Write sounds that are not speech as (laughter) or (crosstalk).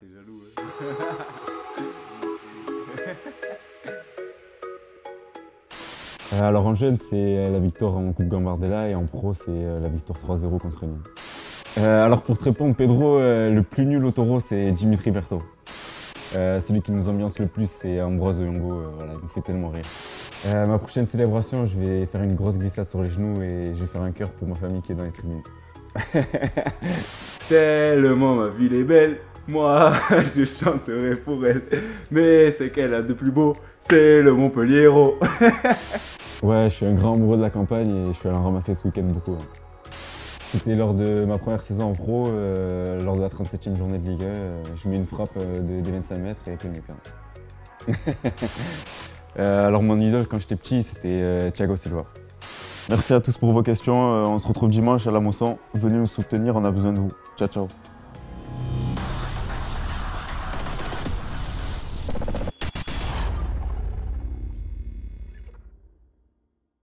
T'es jaloux, hein (laughs) Euh, alors en jeune, c'est euh, la victoire en Coupe Gambardella et en pro, c'est euh, la victoire 3-0 contre Nîmes. Euh, alors pour te répondre, Pedro, euh, le plus nul au taureau, c'est Dimitri Berto. Euh, celui qui nous ambiance le plus, c'est Ambroise Oyongo. euh, voilà, il nous fait tellement rire. Ma prochaine célébration, je vais faire une grosse glissade sur les genoux et je vais faire un cœur pour ma famille qui est dans les tribunes. (laughs) Tellement ma ville est belle, moi (laughs) je chanterai pour elle. Mais c'est qu'elle a de plus beau, c'est le Montpellier héros. (laughs) Ouais, je suis un grand amoureux de la campagne et je suis allé en ramasser ce week-end beaucoup. hein. C'était lors de ma première saison en pro, euh, lors de la 37e journée de Ligue 1. euh, je mets une frappe euh, de, des 25 mètres et le mec. (laughs) alors mon idole quand j'étais petit, c'était Thiago Silva. Merci à tous pour vos questions. on se retrouve dimanche à la moisson. Venez nous soutenir, on a besoin de vous. Ciao ciao.